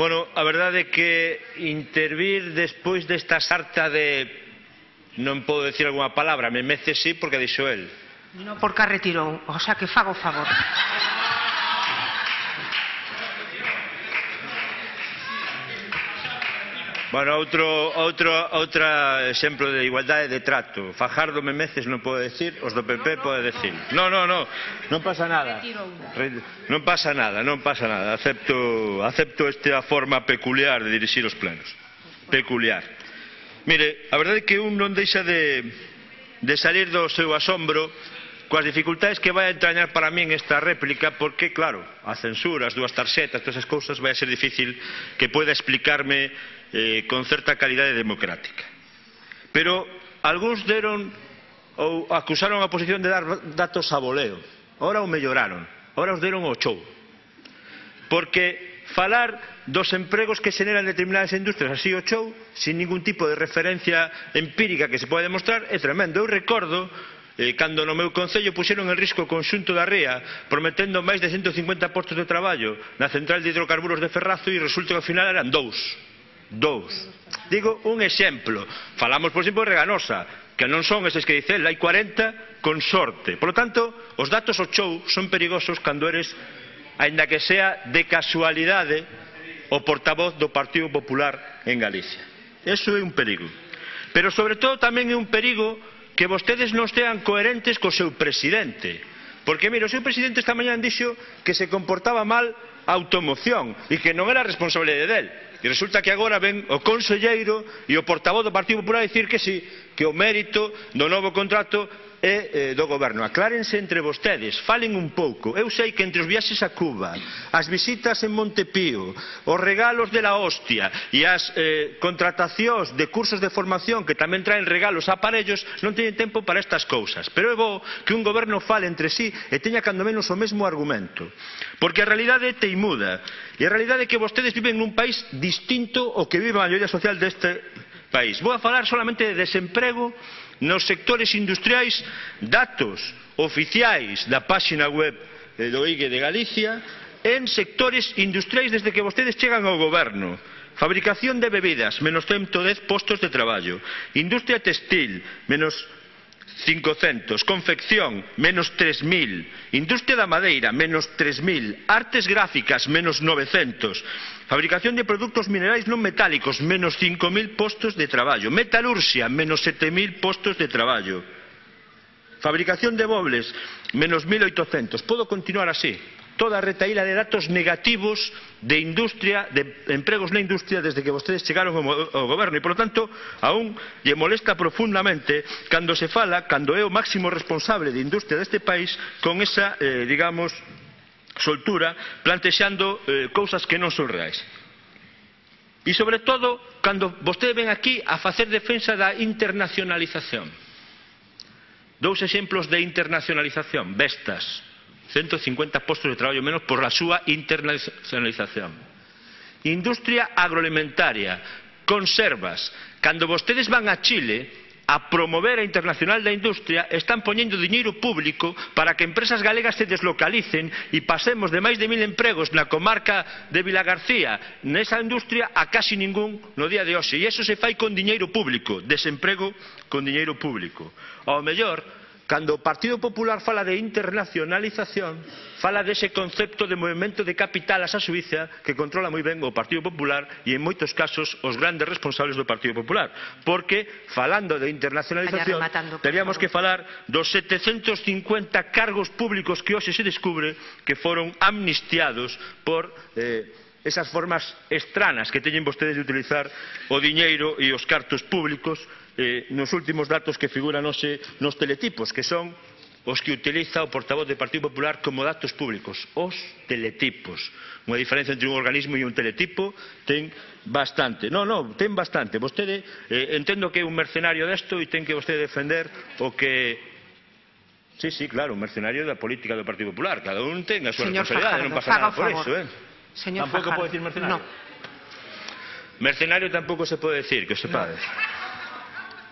Bueno, a verdade é que intervir despois desta sarta de non podo decir algunha palabra, me mece sí porque dixo el. Non porque retirou, o sea que fago favor. Bueno, outro, outro, outra exemplo de igualdade de trato. Fajardo Memeces non pode decir, os do PP pode decir. Non, non, non, non pasa nada. Non pasa nada, non pasa nada. Acepto, acepto esta forma peculiar de dirixir os plenos. Peculiar. Mire, a verdade é que un non deixa de, de salir do seu asombro coas dificultades que vai a entrañar para min esta réplica porque, claro, a censura, as dúas tarxetas, todas esas cousas vai a ser difícil que poida explicarme eh, con certa calidade democrática. Pero algúns deron ou acusaron a oposición de dar datos a voleo. Ora o melloraron, ora os deron o chou. Porque falar dos empregos que xeneran determinadas industrias así o chou, sin ningún tipo de referencia empírica que se pode demostrar, é tremendo. Eu recordo eh, cando no meu Concello puxeron en risco o conxunto da rea prometendo máis de 150 postos de traballo na central de hidrocarburos de Ferrazo e resulta que ao final eran dous. Dous. Digo un exemplo. Falamos, por exemplo, de Reganosa, que non son eses que dicen, hai 40 con sorte. Por lo tanto, os datos o show son perigosos cando eres, aínda que sea de casualidade, o portavoz do Partido Popular en Galicia. Eso é un perigo. Pero sobre todo tamén é un perigo que vostedes non estean coherentes co seu presidente. Porque, mire, o seu presidente esta mañá dixo que se comportaba mal a automoción e que non era responsabilidade del. E resulta que agora ven o conselleiro e o portavoz do Partido Popular a dicir que sí, que o mérito do novo contrato e eh, do goberno. Aclárense entre vostedes, falen un pouco. Eu sei que entre os viaxes a Cuba, as visitas en Montepío, os regalos de la hostia e as eh, contratacións de cursos de formación que tamén traen regalos a aparellos, non teñen tempo para estas cousas. Pero é bo que un goberno fale entre sí e teña cando menos o mesmo argumento. Porque a realidade é teimuda. E a realidade é que vostedes viven nun país distinto ao que vive a maioría social deste país. Vou a falar solamente de desemprego nos sectores industriais datos oficiais da páxina web do IGE de Galicia en sectores industriais desde que vostedes chegan ao goberno. Fabricación de bebidas, menos 110 postos de traballo. Industria textil, menos 500, confección, menos 3.000, industria da madeira, menos 3.000, artes gráficas, menos 900, fabricación de produtos minerais non metálicos, menos 5.000 postos de traballo, metalurxia, menos 7.000 postos de traballo, fabricación de mobles, menos 1.800. Podo continuar así toda a retaíla de datos negativos de industria, de empregos na industria desde que vostedes chegaron ao, ao goberno e, polo tanto, aún lle molesta profundamente cando se fala, cando é o máximo responsable de industria deste país con esa, eh, digamos, soltura plantexando eh, cousas que non son reais. E, sobre todo, cando vostedes ven aquí a facer defensa da internacionalización. Dous exemplos de internacionalización, Vestas, 150 postos de traballo menos por a súa internacionalización. Industria agroalimentaria, conservas. Cando vostedes van a Chile a promover a internacional da industria, están poñendo diñeiro público para que empresas galegas se deslocalicen e pasemos de máis de mil empregos na comarca de Vilagarcía, nesa industria, a casi ningún no día de hoxe. E iso se fai con diñeiro público, desemprego con diñeiro público. Ao mellor, Cando o Partido Popular fala de internacionalización, fala dese concepto de movimento de capitalas a Suiza que controla moi ben o Partido Popular e en moitos casos os grandes responsables do Partido Popular. Porque, falando de internacionalización, teríamos que falar dos 750 cargos públicos que hoxe se descubre que foron amnistiados por... Eh, esas formas estranas que teñen vostedes de utilizar o diñeiro e os cartos públicos eh, nos últimos datos que figuran hoxe nos teletipos, que son os que utiliza o portavoz do Partido Popular como datos públicos, os teletipos. Unha diferencia entre un organismo e un teletipo ten bastante. Non, non, ten bastante. Vostede, eh, entendo que é un mercenario desto e ten que vostede defender o que Sí, sí, claro, un mercenario da política do Partido Popular. Cada un ten a súa Señor responsabilidade, Fajardo, non pasa nada por favor. eso, eh? Señor Tampouco Fajardo. pode decir mercenario. No. Mercenario tampouco se pode decir, que o sepades. No.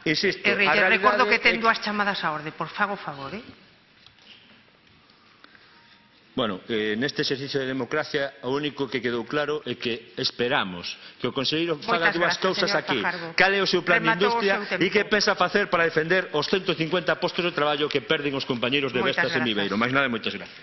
Insisto, E realidade... recordo que ten dúas chamadas á orde, por fago favor, eh? Bueno, eh, neste exercicio de democracia o único que quedou claro é que esperamos que o conselleiro faga dúas cousas aquí. Fajardo. Cal é o seu plan Rematou de industria e que pensa facer para defender os 150 postos de traballo que perden os compañeiros de Moitas Vestas gracias. en Viveiro. Mais nada, moitas gracias.